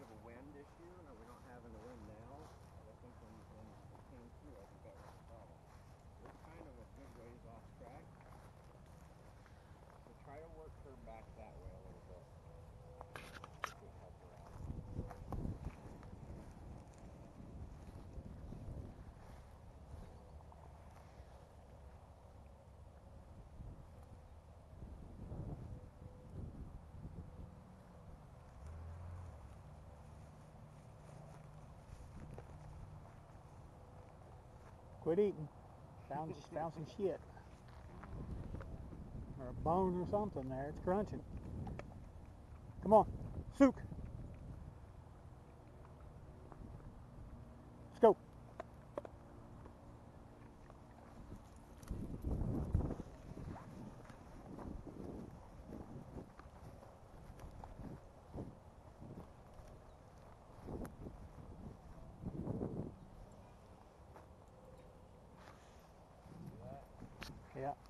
bit of a wind Quit eating. Found, found some shit. Or a bone or something there. It's crunching. Come on. Sook. Let's go. Yeah.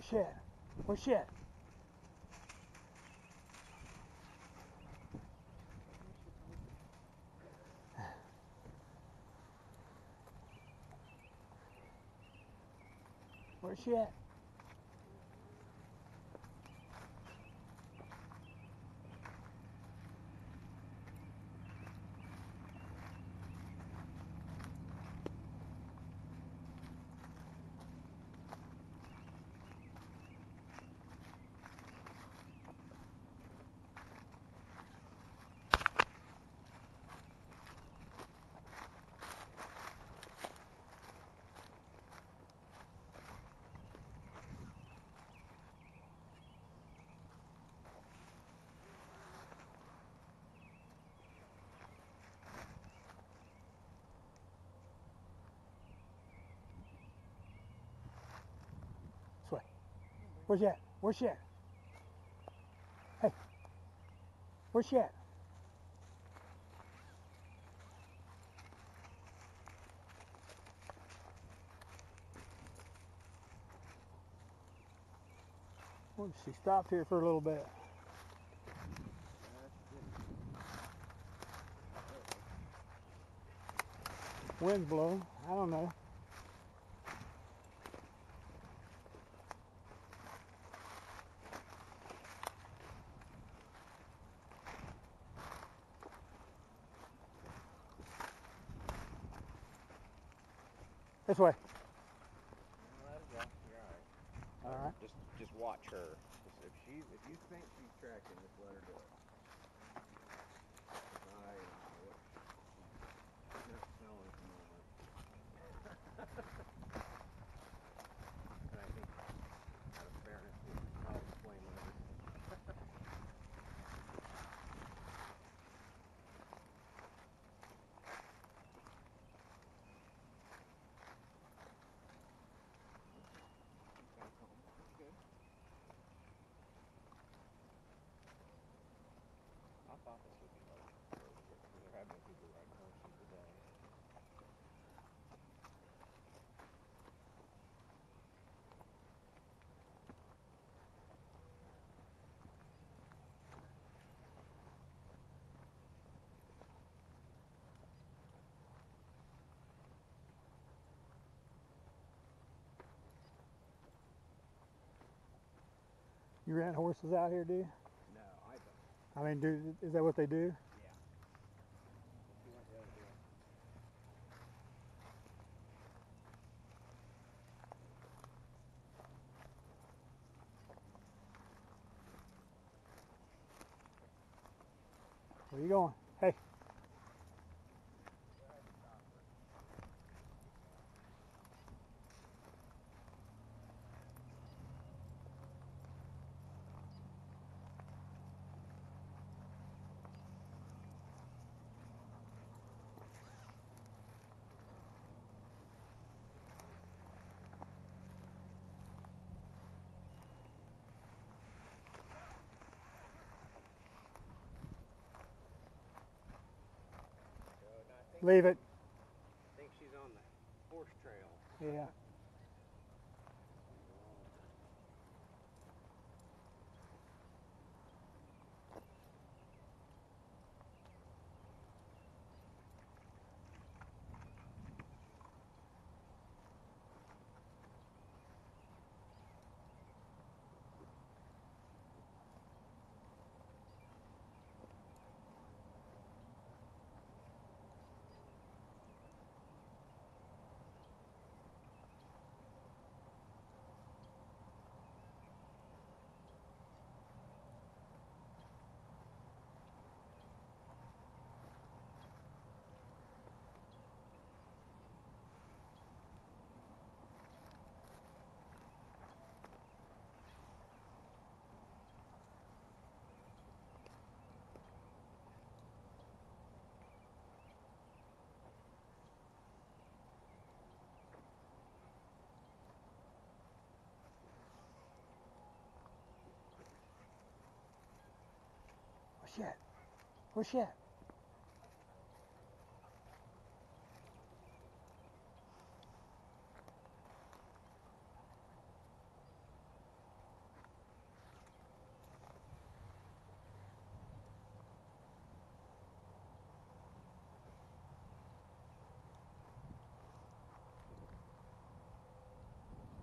Oh shit. Oh shit. Where's she at? Where's she at? Where's she at? Hey. Where's she at? Well, she stopped here for a little bit. Wind's blowing. I don't know. This way. You're alright. All right. Just just watch her. If she's if you think she's tracking, just let her do it. 'Cause I don't know what she's not smelling at the moment. and I think out of fairness, I'll explain later. Back home. That's good. I thought this would be like there have been people ride horses today. You rent horses out here, do you? No, I don't. I mean, do is that what they do? Yeah. You went the other day. Where you going? Leave it. I think she's on the horse trail. Yeah. Where's she at? Where's?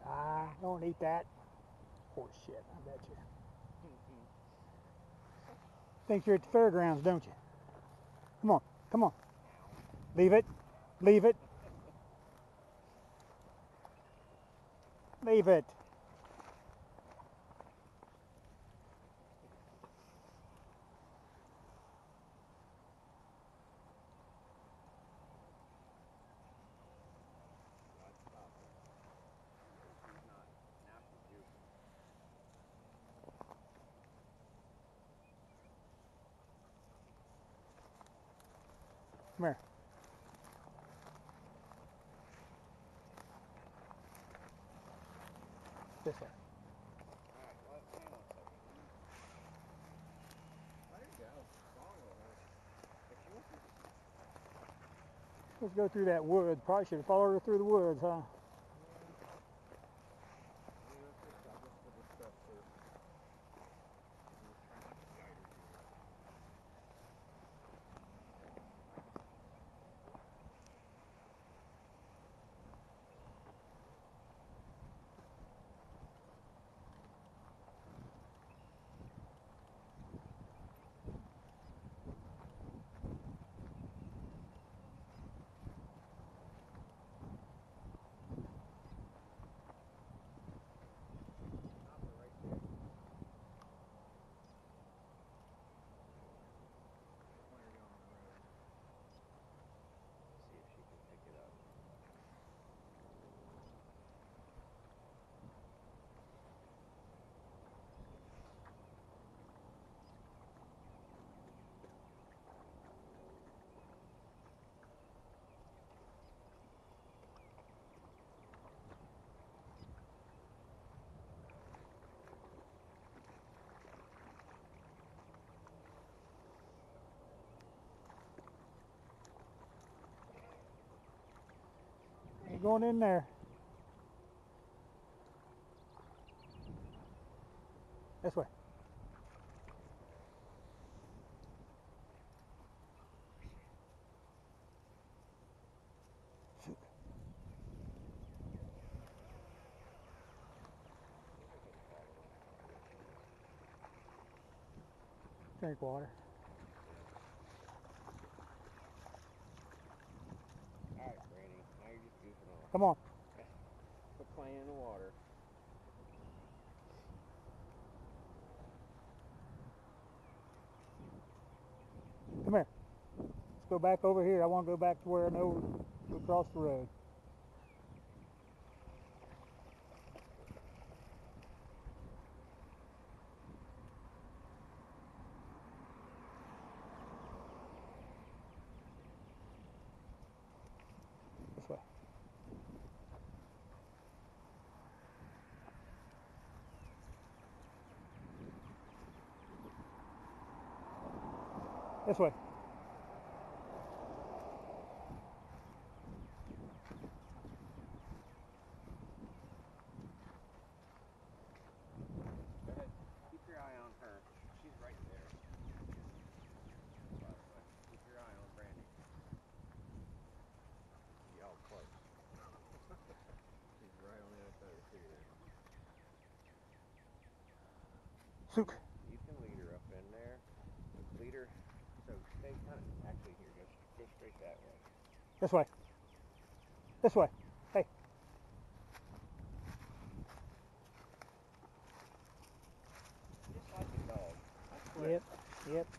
Ah, don't eat that. Horse shit, I bet you. Think you're at the fairgrounds, don't you? Come on, come on. Leave it. Leave it. Leave it. Come here. This way. Let's go through that wood. Probably should follow her through the woods, huh? Going in there. This way. Drink water. Come on. Quit playing in the water. Come here. Let's go back over here. I want to go back to where I know we crossed the road. This way. This way. Go ahead. Keep your eye on her. She's right there. By the way. Keep your eye on Brandi. Yeah, oh, close. She's right on the other side of the tree there. Sook. You can lead her up in there. Lead her. So stay kind of. Actually, here, go, go straight that way. This way. This way. Hey. Yep. Yep. Now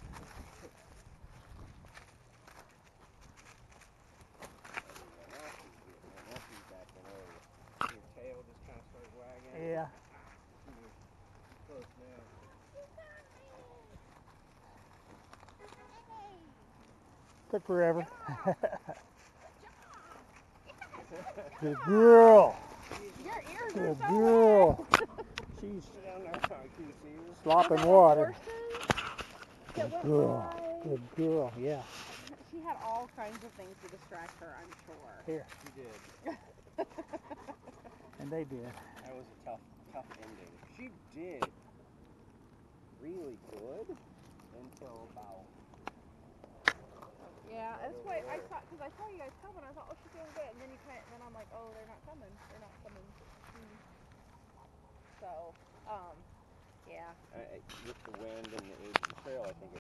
she's getting it. Now she's backing over. Your tail just kind of started wagging. Yeah. Close now. Took forever. Good girl. Your ears Good are so girl. She's down there. Can you see her? slopping water. Good girl. Good girl. Yeah. She had all kinds of things to distract her, I'm sure. Here. She did. And they did. That was a tough, tough ending. She did really good until about. Yeah, that's why I thought because I saw you guys coming, I thought, oh, she's doing good, and then you kind, then I'm like, oh, they're not coming, they're not coming. So, um, yeah, I, with the wind and the age of the trail, I think